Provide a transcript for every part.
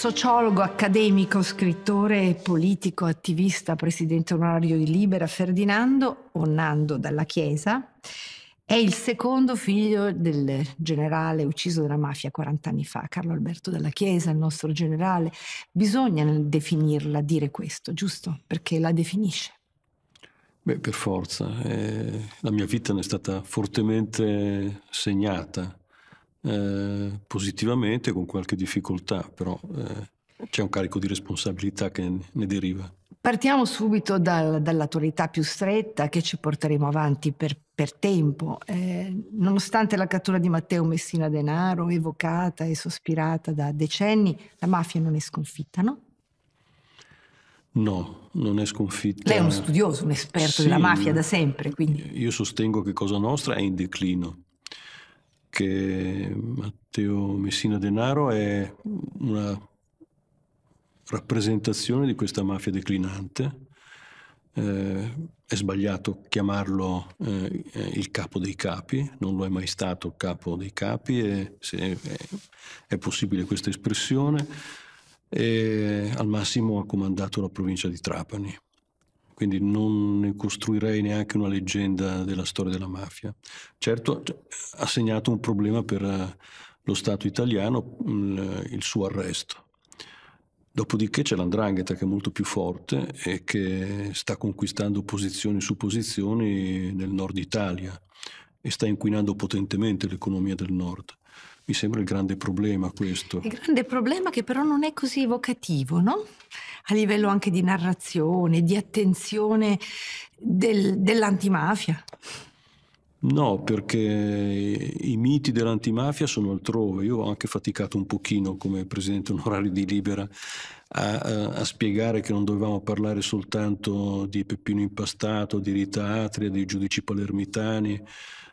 Sociologo, accademico, scrittore, politico, attivista, presidente onorario di Libera, Ferdinando Onnando dalla Chiesa, è il secondo figlio del generale ucciso dalla mafia 40 anni fa, Carlo Alberto dalla Chiesa, il nostro generale. Bisogna definirla, dire questo, giusto? Perché la definisce. Beh, per forza. Eh, la mia vita ne è stata fortemente segnata eh, positivamente con qualche difficoltà, però eh, c'è un carico di responsabilità che ne deriva. Partiamo subito dal, dall'attualità più stretta che ci porteremo avanti per, per tempo. Eh, nonostante la cattura di Matteo Messina Denaro, evocata e sospirata da decenni, la mafia non è sconfitta, no? No, non è sconfitta. Lei è uno studioso, un esperto sì, della mafia da sempre. Quindi. Io sostengo che Cosa Nostra è in declino che Matteo Messina Denaro è una rappresentazione di questa mafia declinante. Eh, è sbagliato chiamarlo eh, il capo dei capi, non lo è mai stato il capo dei capi, e se è, è possibile questa espressione, e al massimo ha comandato la provincia di Trapani quindi non ne costruirei neanche una leggenda della storia della mafia. Certo ha segnato un problema per eh, lo Stato italiano il suo arresto. Dopodiché c'è l'andrangheta che è molto più forte e che sta conquistando posizioni su posizioni nel nord Italia e sta inquinando potentemente l'economia del nord. Mi sembra il grande problema questo. Il grande problema che però non è così evocativo, no? a livello anche di narrazione, di attenzione del, dell'antimafia? No, perché i miti dell'antimafia sono altrove. Io ho anche faticato un pochino come presidente onorario di Libera a, a, a, spiegare che non dovevamo parlare soltanto di Peppino Impastato, di Rita Atria, dei giudici palermitani,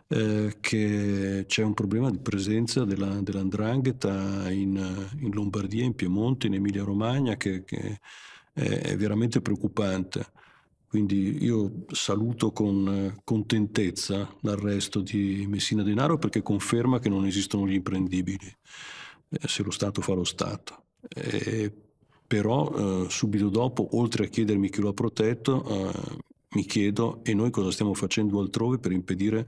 eh, che c'è un problema di presenza della, dell'andrangheta in, in, Lombardia, in Piemonte, in Emilia Romagna, che, che è, è, veramente preoccupante. Quindi io saluto con contentezza l'arresto di Messina Denaro perché conferma che non esistono gli imprendibili, eh, se lo Stato fa lo Stato. Eh, però eh, subito dopo, oltre a chiedermi chi lo ha protetto, eh, mi chiedo e noi cosa stiamo facendo altrove per impedire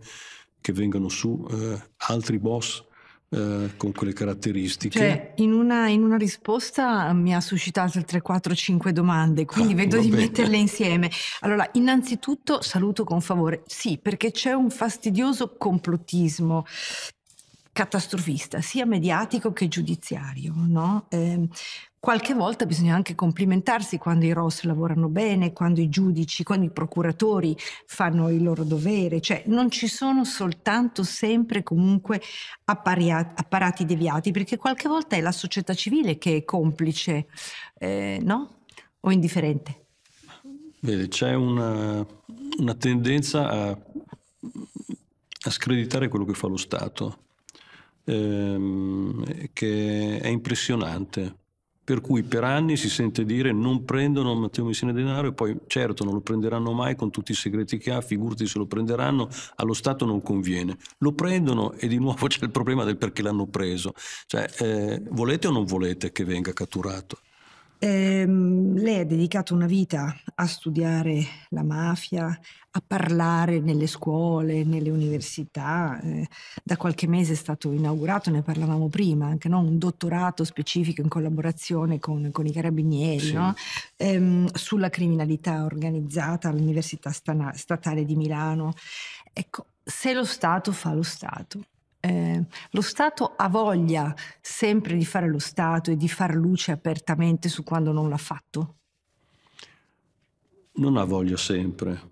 che vengano su eh, altri boss eh, con quelle caratteristiche. Cioè, in una, in una, risposta mi ha suscitato altre 4-5 domande, quindi ah, vedo di bene. metterle insieme. Allora, innanzitutto saluto con favore, sì, perché c'è un fastidioso complottismo catastrofista, sia mediatico che giudiziario. No? Eh, qualche volta bisogna anche complimentarsi quando i ROS lavorano bene, quando i giudici, quando i procuratori fanno il loro dovere, cioè non ci sono soltanto sempre comunque apparati deviati, perché qualche volta è la società civile che è complice, eh, no? O indifferente. Vede, c'è una, una tendenza a, a screditare quello che fa lo Stato ehm, che è impressionante. Per cui per anni si sente dire non prendono Matteo Messina Denaro e poi certo non lo prenderanno mai con tutti i segreti che ha, figurati se lo prenderanno, allo Stato non conviene. Lo prendono e di nuovo c'è il problema del perché l'hanno preso. Cioè, eh, volete o non volete che venga catturato? Eh, lei ha dedicato una vita a studiare la mafia, a parlare nelle scuole, nelle università. Eh, da qualche mese è stato inaugurato, ne parlavamo prima, anche no? un dottorato specifico in collaborazione con, con i carabinieri sì. no? eh, sulla criminalità organizzata all'Università Statale di Milano. Ecco, se lo Stato fa lo Stato eh, lo Stato ha voglia sempre di fare lo Stato e di far luce apertamente su quando non l'ha fatto? Non ha voglia sempre,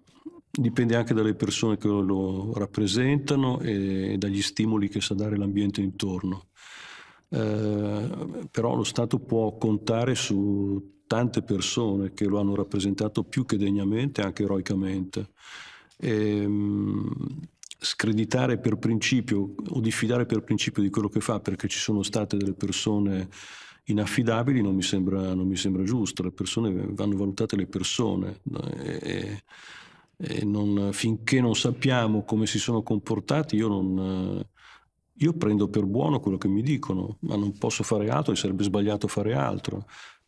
dipende anche dalle persone che lo rappresentano e dagli stimoli che sa dare l'ambiente intorno. Eh, però lo Stato può contare su tante persone che lo hanno rappresentato più che degnamente, anche eroicamente. E, ehm, screditare per principio o diffidare per principio di quello che fa perché ci sono state delle persone inaffidabili non mi sembra, non mi sembra giusto, le persone vanno valutate le persone e, e non, finché non sappiamo come si sono comportati io non, io prendo per buono quello che mi dicono, ma non posso fare altro e sarebbe sbagliato fare altro.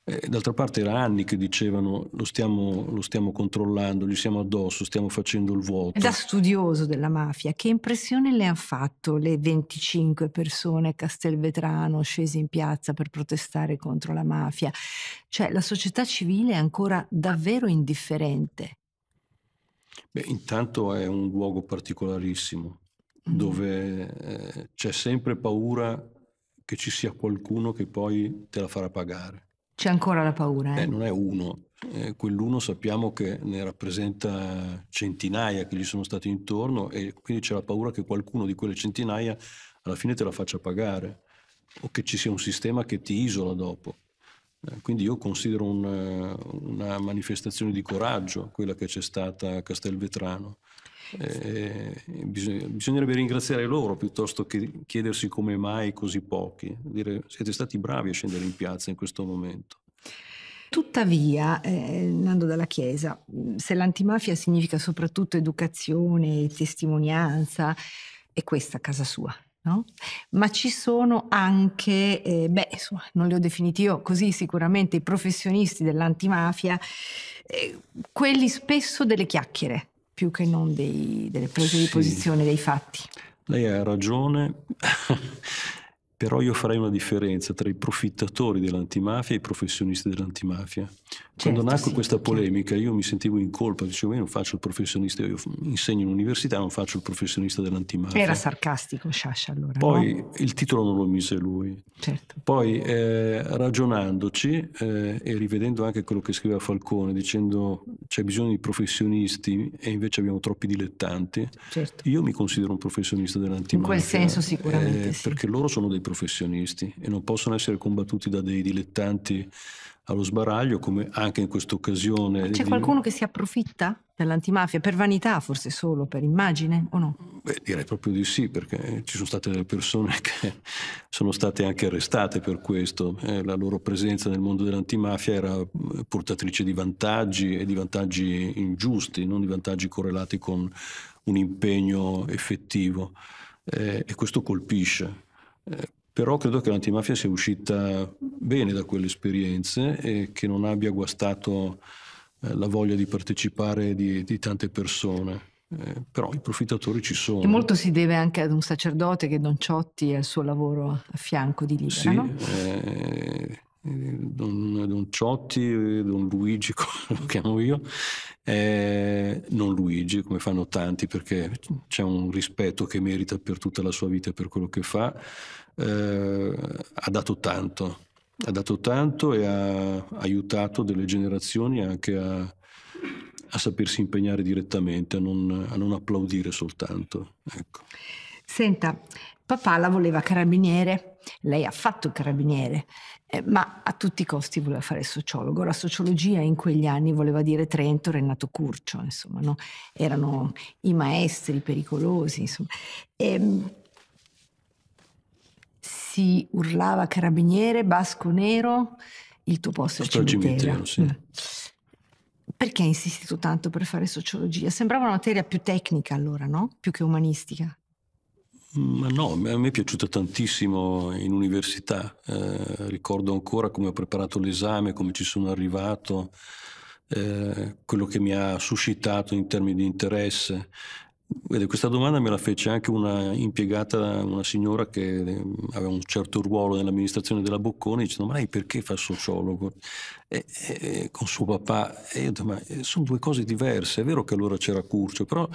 Eh, d'altra parte era anni che dicevano lo stiamo, lo stiamo, controllando, gli siamo addosso, stiamo facendo il vuoto. Da studioso della mafia, che impressione le hanno fatto le 25 persone a Castelvetrano scese in piazza per protestare contro la mafia? Cioè la società civile è ancora davvero indifferente. Beh, intanto è un luogo particolarissimo, mm. dove eh, c'è sempre paura che ci sia qualcuno che poi te la farà pagare. C'è ancora la paura. Eh? Eh, non è uno, eh, quell'uno sappiamo che ne rappresenta centinaia che gli sono stati intorno e quindi c'è la paura che qualcuno di quelle centinaia alla fine te la faccia pagare o che ci sia un sistema che ti isola dopo. Eh, quindi io considero un, una manifestazione di coraggio quella che c'è stata a Castelvetrano. Eh, bisog- bisognerebbe ringraziare loro piuttosto che chiedersi come mai così pochi. Dire siete stati bravi a scendere in piazza in questo momento. Tuttavia, eh, Nando dalla Chiesa, se l'antimafia significa soprattutto educazione, testimonianza, è questa casa sua. No? Ma ci sono anche, eh, beh, insomma, non li ho definiti io così sicuramente, i professionisti dell'antimafia, eh, quelli spesso delle chiacchiere, più che non dei, delle prese sì. di posizione, dei fatti. Lei ha ragione, però io farei una differenza tra i profittatori dell'antimafia e i professionisti dell'antimafia. Quando certo, nacque sì, questa certo. polemica io mi sentivo in colpa, dicevo io non faccio il professionista, io insegno in università, non faccio il professionista dell'antimafia. Era sarcastico Sciascia allora. Poi no? il titolo non lo mise lui. Certo. Poi eh, ragionandoci eh, e rivedendo anche quello che scriveva Falcone, dicendo c'è bisogno di professionisti e invece abbiamo troppi dilettanti, certo. io mi considero un professionista dell'antimafia. In quel senso sicuramente eh, sì. Perché loro sono dei professionisti e non possono essere combattuti da dei dilettanti allo sbaraglio, come anche in questa occasione. C'è qualcuno che si approfitta dell'antimafia per vanità, forse solo per immagine o no? Beh, direi proprio di sì, perché ci sono state delle persone che sono state anche arrestate per questo. Eh, la loro presenza nel mondo dell'antimafia era eh, portatrice di vantaggi e di vantaggi ingiusti, non di vantaggi correlati con un impegno effettivo. Eh, e questo colpisce. Eh, però credo che l'antimafia sia uscita bene da quelle esperienze e che non abbia guastato eh, la voglia di partecipare di, di tante persone. Eh, però i profittatori ci sono. E molto si deve anche ad un sacerdote che Don Ciotti e al suo lavoro a fianco di Libera, sì, no? eh, Don, Don, Ciotti, Don Luigi, come lo chiamo io, eh, non Luigi, come fanno tanti, perché c'è un rispetto che merita per tutta la sua vita e per quello che fa, eh, ha dato tanto, ha dato tanto e ha aiutato delle generazioni anche a, a sapersi impegnare direttamente, a non, a non applaudire soltanto. Ecco. Senta, papà la voleva carabiniere, lei ha fatto carabiniere, eh, ma a tutti i costi voleva fare sociologo. La sociologia in quegli anni voleva dire Trento, Renato Curcio, insomma, no? erano i maestri pericolosi. Insomma. E, ehm, si urlava carabiniere, basco nero, il tuo posto è il cimitero. cimitero sì. Mm. Perché hai insistito tanto per fare sociologia? Sembrava una materia più tecnica allora, no? Più che umanistica. Ma no, a me è piaciuta tantissimo in università. Eh, ricordo ancora come ho preparato l'esame, come ci sono arrivato, eh, quello che mi ha suscitato in termini di interesse. Vede, questa domanda me la fece anche una impiegata, una signora che eh, aveva un certo ruolo nell'amministrazione della Bocconi, dicendo ma lei perché fa sociologo? E, e, con suo papà, e io detto, ma eh, sono due cose diverse, è vero che allora c'era Curcio, però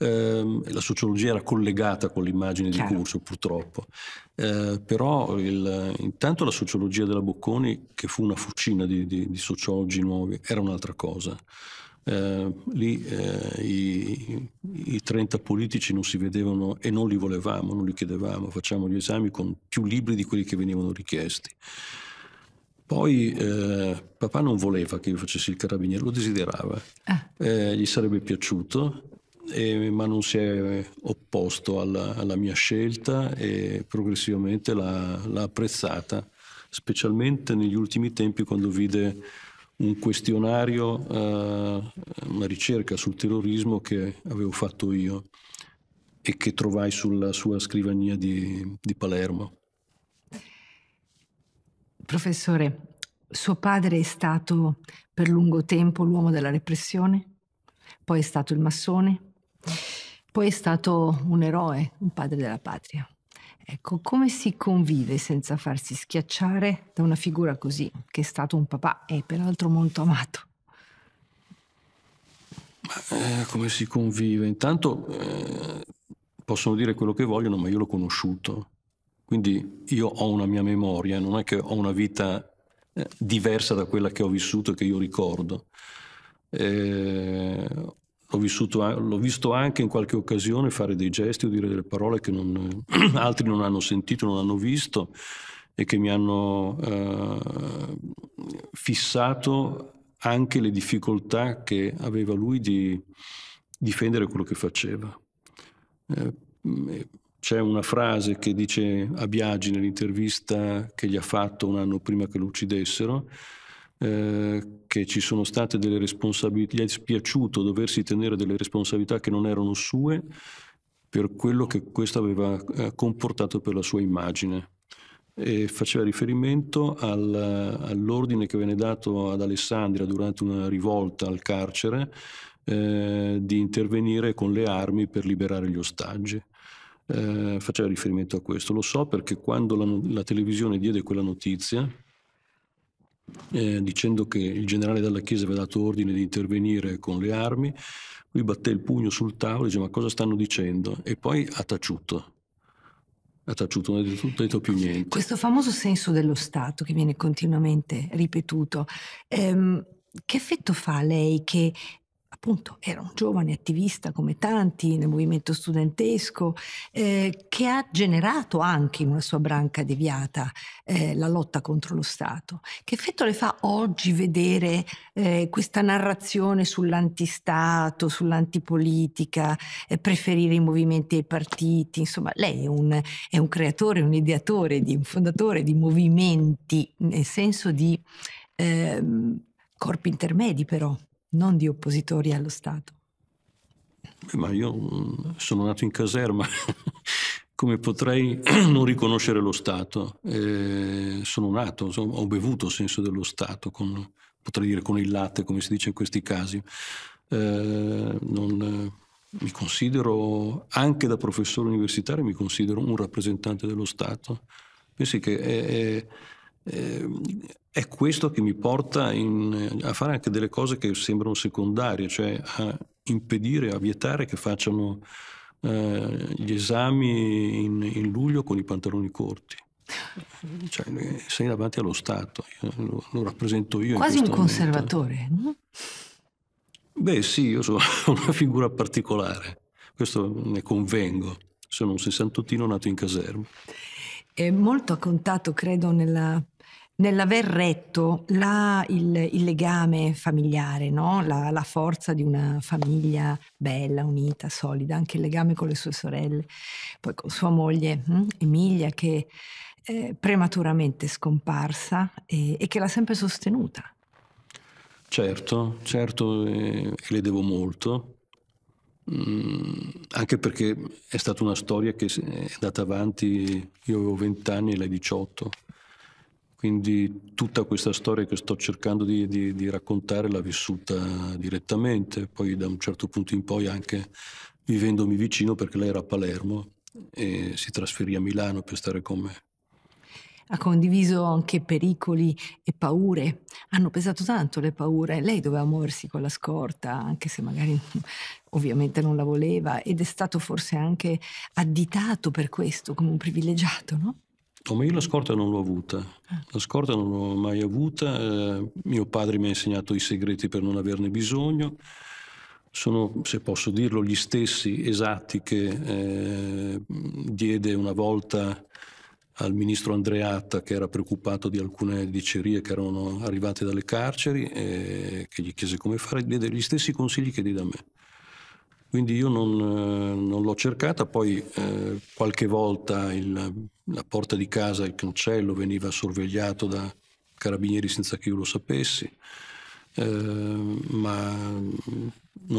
ehm, la sociologia era collegata con l'immagine Chiaro. di Curcio purtroppo, eh, però il, intanto la sociologia della Bocconi, che fu una fucina di, di, di sociologi nuovi, era un'altra cosa. Eh, lì eh, i, i, 30 politici non si vedevano e non li volevamo, non li chiedevamo, facciamo gli esami con più libri di quelli che venivano richiesti. Poi eh, papà non voleva che io facessi il carabiniere, lo desiderava, ah. Eh, gli sarebbe piaciuto, eh, ma non si è opposto alla, alla mia scelta e progressivamente l'ha, l'ha apprezzata, specialmente negli ultimi tempi quando vide un questionario, eh, una ricerca sul terrorismo che avevo fatto io. e che trovai sulla sua scrivania di, di Palermo. Professore, suo padre è stato per lungo tempo l'uomo della repressione, poi è stato il massone, poi è stato un eroe, un padre della patria. Ecco, come si convive senza farsi schiacciare da una figura così, che è stato un papà e peraltro molto amato? Eh, come si convive? Intanto eh, possono dire quello che vogliono, ma io l'ho conosciuto. Quindi io ho una mia memoria, non è che ho una vita eh, diversa da quella che ho vissuto e che io ricordo. Eh, l'ho, vissuto, l'ho, visto anche in qualche occasione fare dei gesti o dire delle parole che non, altri non hanno sentito, non hanno visto e che mi hanno eh, fissato anche le difficoltà che aveva lui di difendere quello che faceva. Eh, c'è una frase che dice a Biagi nell'intervista che gli ha fatto un anno prima che lo uccidessero, eh, che ci sono state delle responsabilità, gli è spiaciuto doversi tenere delle responsabilità che non erano sue per quello che questo aveva eh, comportato per la sua immagine. E faceva riferimento al, all'ordine che venne dato ad Alessandria durante una rivolta al carcere eh, di intervenire con le armi per liberare gli ostaggi eh, faceva riferimento a questo. Lo so perché quando la, la televisione diede quella notizia, eh, dicendo che il generale della Chiesa aveva dato ordine di intervenire con le armi, lui batté il pugno sul tavolo e dice ma cosa stanno dicendo? E poi ha taciuto. Ha taciuto, non ha detto, più niente. Questo famoso senso dello Stato che viene continuamente ripetuto, ehm, che effetto fa lei che appunto era un giovane attivista come tanti nel movimento studentesco, eh, che ha generato anche in una sua branca deviata eh, la lotta contro lo Stato. Che effetto le fa oggi vedere eh, questa narrazione sull'antistato, sull'antipolitica, eh, preferire i movimenti ai partiti? Insomma, lei è un, è un creatore, un ideatore, di, un fondatore di movimenti, nel senso di ehm, corpi intermedi però non di oppositori allo Stato. Ma io mm, sono nato in caserma, come potrei non riconoscere lo Stato? Eh, sono nato, sono, ho bevuto il senso dello Stato, con, potrei dire con il latte, come si dice in questi casi. Eh, non, mi considero, anche da professore universitario, mi considero un rappresentante dello Stato. Pensi che è, è eh, è questo che mi porta in, a fare anche delle cose che sembrano secondarie, cioè a impedire, a vietare che facciano eh, gli esami in, in, luglio con i pantaloni corti. Cioè, sei davanti allo Stato, lo, lo, rappresento io. Quasi un conservatore. Beh sì, io sono una figura particolare, questo ne convengo. Sono un sessantottino nato in caserma. È molto a contatto, credo, nella nell'aver retto la, il, il, legame familiare, no? la, la, forza di una famiglia bella, unita, solida, anche il legame con le sue sorelle, poi con sua moglie hm? Emilia che è prematuramente scomparsa e, e, che l'ha sempre sostenuta. Certo, certo, e, le devo molto. Mm, anche perché è stata una storia che è andata avanti, io avevo 20 anni e lei 18 quindi tutta questa storia che sto cercando di, di, di, raccontare l'ha vissuta direttamente, poi da un certo punto in poi anche vivendomi vicino perché lei era a Palermo e si trasferì a Milano per stare con me. Ha condiviso anche pericoli e paure. Hanno pesato tanto le paure. Lei doveva muoversi con la scorta, anche se magari ovviamente non la voleva, ed è stato forse anche additato per questo come un privilegiato, no? No, ma io la scorta non l'ho avuta. La scorta non l'ho mai avuta. Eh, mio padre mi ha insegnato i segreti per non averne bisogno. Sono, se posso dirlo, gli stessi esatti che eh, diede una volta al ministro Andreatta che era preoccupato di alcune dicerie che erano arrivate dalle carceri e che gli chiese come fare, diede gli stessi consigli che diede a me. Quindi io non, eh, non l'ho cercata, poi eh, qualche volta il, la porta di casa, il cancello veniva sorvegliato da carabinieri senza che io lo sapessi, eh, ma non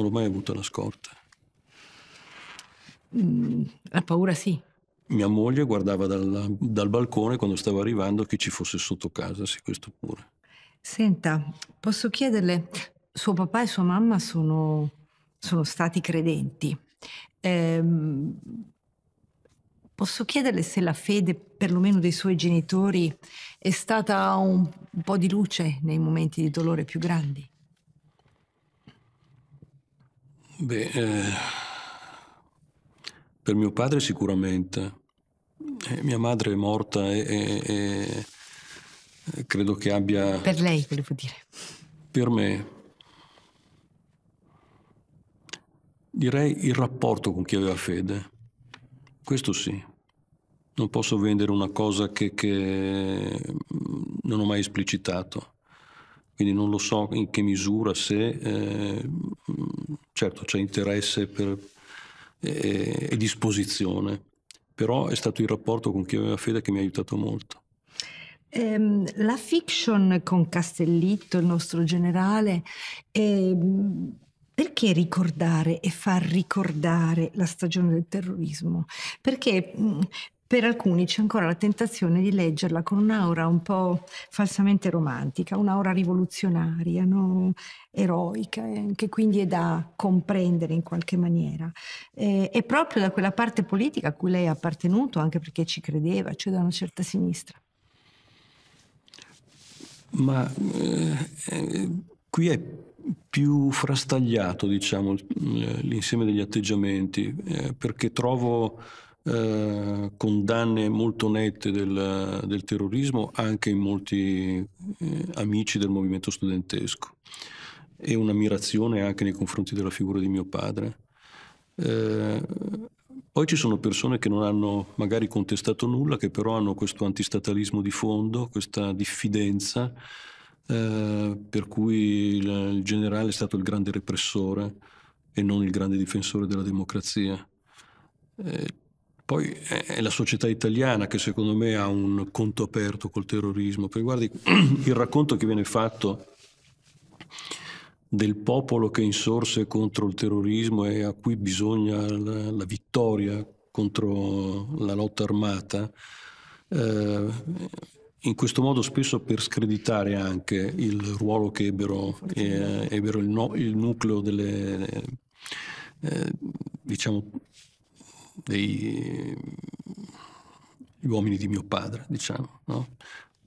l'ho mai avuta la scorta. La paura sì. Mia moglie guardava dal, dal balcone quando stavo arrivando che ci fosse sotto casa, sì, questo pure. Senta, posso chiederle, suo papà e sua mamma sono, sono stati credenti. Ehm, posso chiederle se la fede, perlomeno dei suoi genitori, è stata un, un po' di luce nei momenti di dolore più grandi? Beh, eh, per mio padre sicuramente. Eh, mia madre è morta e, e, e, credo che abbia... Per lei, volevo dire. Per me. Direi il rapporto con chi aveva fede. Questo sì. Non posso vendere una cosa che, che non ho mai esplicitato. Quindi non lo so in che misura, se... Eh, certo c'è interesse per, e, e disposizione, però è stato il rapporto con chi aveva fede che mi ha aiutato molto. Ehm, la fiction con Castellitto, il nostro generale, ehm, perché ricordare e far ricordare la stagione del terrorismo? Perché per alcuni c'è ancora la tentazione di leggerla con un'aura un po' falsamente romantica, un'aura rivoluzionaria, no? eroica, eh, che quindi è da comprendere in qualche maniera. Eh, è proprio da quella parte politica a cui lei è appartenuto, anche perché ci credeva, cioè da una certa sinistra. Ma eh, eh qui è più frastagliato, diciamo, l'insieme degli atteggiamenti, eh, perché trovo eh, condanne molto nette del, del, terrorismo anche in molti eh, amici del movimento studentesco e un'ammirazione anche nei confronti della figura di mio padre. Eh, poi ci sono persone che non hanno magari contestato nulla, che però hanno questo antistatalismo di fondo, questa diffidenza, eh, per cui il, il generale è stato il grande repressore e non il grande difensore della democrazia. Eh, poi è la società italiana che secondo me ha un conto aperto col terrorismo, perché guardi il racconto che viene fatto del popolo che insorse contro il terrorismo e a cui bisogna la, la vittoria contro la lotta armata, eh, in questo modo spesso per screditare anche il ruolo che ebbero, eh, ebbero il, no, il, nucleo delle, eh, diciamo, degli uomini di mio padre, diciamo, no?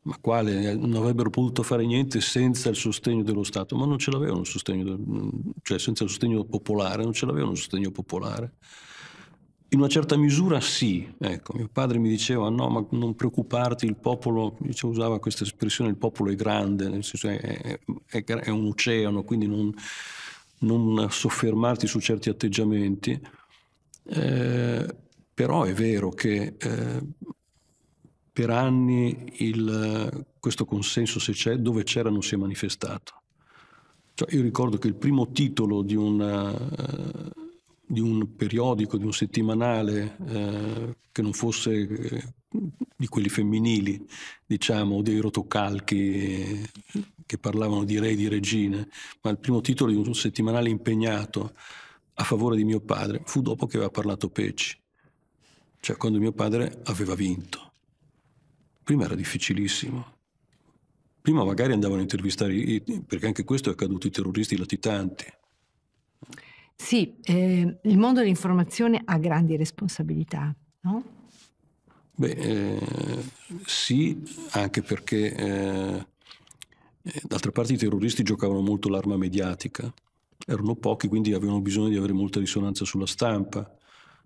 ma quale non avrebbero potuto fare niente senza il sostegno dello Stato, ma non ce l'avevano il sostegno, cioè senza il sostegno popolare, non ce l'avevano il sostegno popolare. In una certa misura sì, ecco, mio padre mi diceva no, ma non preoccuparti, il popolo, diceva, usava questa espressione, il popolo è grande, nel senso è, è, è, un oceano, quindi non, non soffermarti su certi atteggiamenti. Eh, però è vero che eh, per anni il, questo consenso, se c'è, dove c'era non si è manifestato. Cioè, io ricordo che il primo titolo di, una, uh, di un periodico, di un settimanale uh, che non fosse uh, di quelli femminili, diciamo, dei rotocalchi che parlavano di re e di regine, ma il primo titolo di un settimanale impegnato a favore di mio padre fu dopo che aveva parlato Pecci, cioè quando mio padre aveva vinto. Prima era difficilissimo. Prima magari andavano a intervistare, perché anche questo è accaduto, i terroristi latitanti. Sì, eh, il mondo dell'informazione ha grandi responsabilità, no? Beh, eh, sì, anche perché eh, eh d'altra parte i terroristi giocavano molto l'arma mediatica erano pochi, quindi avevano bisogno di avere molta risonanza sulla stampa,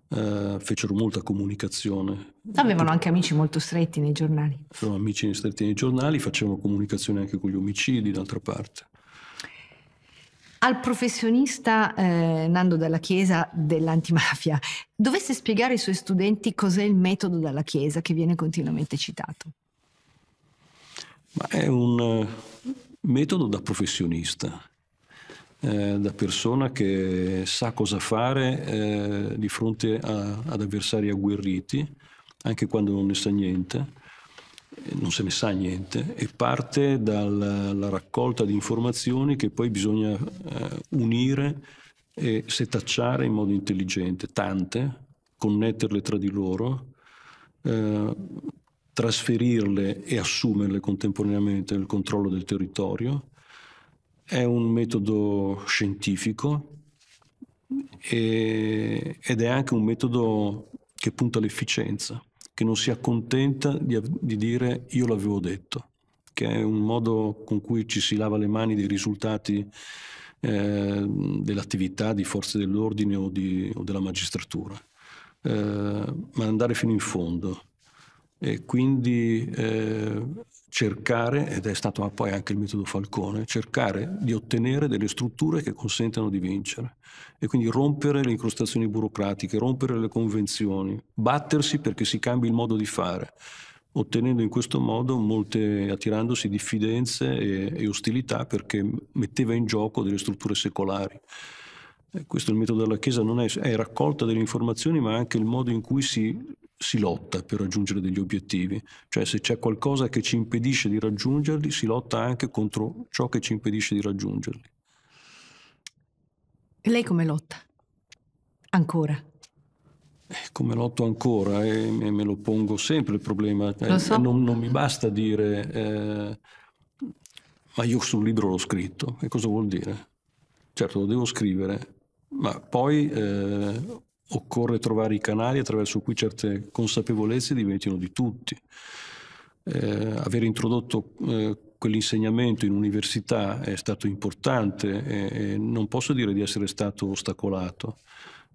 eh, fecero molta comunicazione. Avevano anche amici molto stretti nei giornali. Avevano amici stretti nei giornali, facevano comunicazione anche con gli omicidi, d'altra parte. Al professionista eh, Nando Dalla Chiesa dell'antimafia, dovesse spiegare ai suoi studenti cos'è il metodo dalla Chiesa che viene continuamente citato? Ma è un uh, metodo da professionista eh, da persona che sa cosa fare eh, di fronte a, ad avversari agguerriti, anche quando non ne sa niente, eh, non se ne sa niente, e parte dalla raccolta di informazioni che poi bisogna eh, unire e setacciare in modo intelligente, tante, connetterle tra di loro, eh, trasferirle e assumerle contemporaneamente nel controllo del territorio. È un metodo scientifico e, ed è anche un metodo che punta all'efficienza, che non si accontenta di, di dire io l'avevo detto, che è un modo con cui ci si lava le mani dei risultati eh, dell'attività di forze dell'ordine o, di, o della magistratura, eh, ma andare fino in fondo. E quindi eh, cercare, ed è stato poi anche il metodo Falcone, cercare di ottenere delle strutture che consentano di vincere e quindi rompere le incrostazioni burocratiche, rompere le convenzioni, battersi perché si cambi il modo di fare, ottenendo in questo modo molte, attirandosi diffidenze e, e ostilità perché metteva in gioco delle strutture secolari. Questo è il metodo della Chiesa, non è, è raccolta delle informazioni ma anche il modo in cui si si lotta per raggiungere degli obiettivi, cioè se c'è qualcosa che ci impedisce di raggiungerli, si lotta anche contro ciò che ci impedisce di raggiungerli. E lei come lotta? Ancora? Eh, come lotto ancora e me lo pongo sempre il problema. Lo so. Eh, non, non, mi basta dire eh, ma io sul libro l'ho scritto. E cosa vuol dire? Certo, lo devo scrivere, ma poi eh, occorre trovare i canali attraverso cui certe consapevolezze diventino di tutti. Eh, aver introdotto eh, quell'insegnamento in università è stato importante e, e non posso dire di essere stato ostacolato,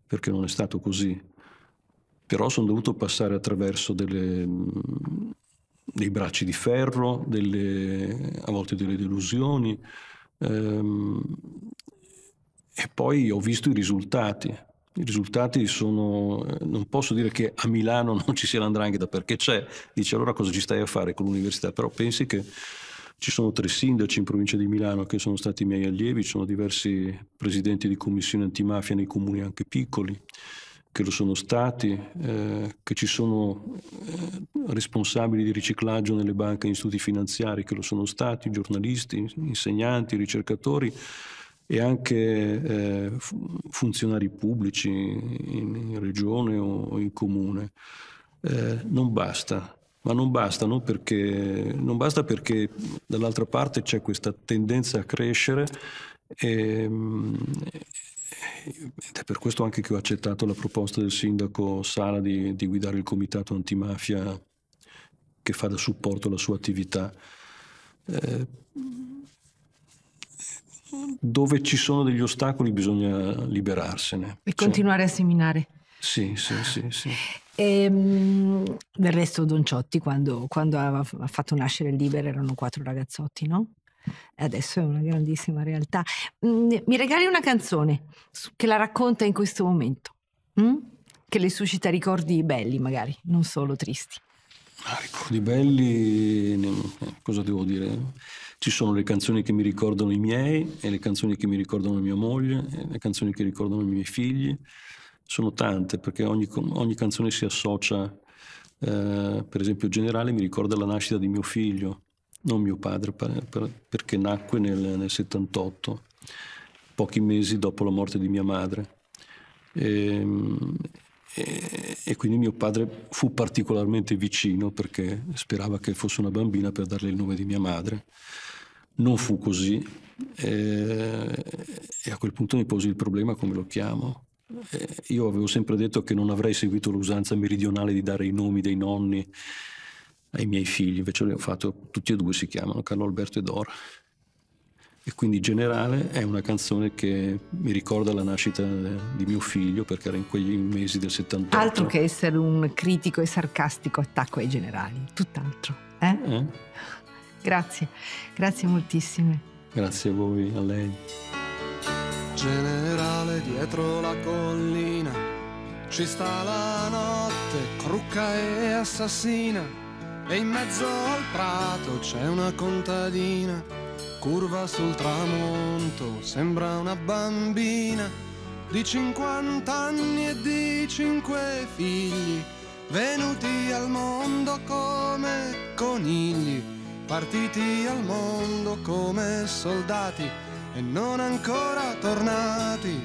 perché non è stato così. Però sono dovuto passare attraverso delle, dei bracci di ferro, delle, a volte delle delusioni, ehm, e poi ho visto i risultati. I risultati sono, eh, non posso dire che a Milano non ci sia l'andrangheta perché c'è, dice allora cosa ci stai a fare con l'università, però pensi che ci sono tre sindaci in provincia di Milano che sono stati miei allievi, ci sono diversi presidenti di commissione antimafia nei comuni anche piccoli che lo sono stati, eh, che ci sono eh, responsabili di riciclaggio nelle banche e istituti finanziari che lo sono stati, giornalisti, insegnanti, ricercatori e anche eh, funzionari pubblici in, in, regione o in comune. Eh, non basta, ma non basta, no? perché, non basta perché dall'altra parte c'è questa tendenza a crescere e, ed è per questo anche che ho accettato la proposta del sindaco Sala di, di guidare il comitato antimafia che fa da supporto alla sua attività. Eh, dove ci sono degli ostacoli bisogna liberarsene. E cioè, continuare a seminare. Sì, sì, sì. sì. E, ehm, del resto Don Ciotti quando, quando ha, fatto nascere il Liber erano quattro ragazzotti, no? E adesso è una grandissima realtà. Mm, mi regali una canzone che la racconta in questo momento, mm? che le suscita ricordi belli magari, non solo tristi. Ah, ricordi belli, cosa devo dire? Ci sono le canzoni che mi ricordano i miei e le canzoni che mi ricordano mia moglie e le canzoni che ricordano i miei figli. Sono tante perché ogni, ogni canzone si associa, eh, per esempio Generale mi ricorda la nascita di mio figlio, non mio padre, per, per, perché nacque nel, nel 78, pochi mesi dopo la morte di mia madre. E, e, e, quindi mio padre fu particolarmente vicino perché sperava che fosse una bambina per darle il nome di mia madre. Non fu così e, e a quel punto mi posi il problema come lo chiamo. E io avevo sempre detto che non avrei seguito l'usanza meridionale di dare i nomi dei nonni ai miei figli, invece li ho fatto, tutti e due si chiamano Carlo Alberto e Dora. E quindi Generale è una canzone che mi ricorda la nascita di mio figlio perché era in quegli mesi del 78. Altro che essere un critico e sarcastico attacco ai generali, tutt'altro. Eh? Eh? Grazie, grazie moltissime. Grazie a voi, a lei. Generale dietro la collina, ci sta la notte, crucca e assassina, e in mezzo al prato c'è una contadina, curva sul tramonto, sembra una bambina di 50 anni e di cinque figli, venuti al mondo come conigli partiti al mondo come soldati e non ancora tornati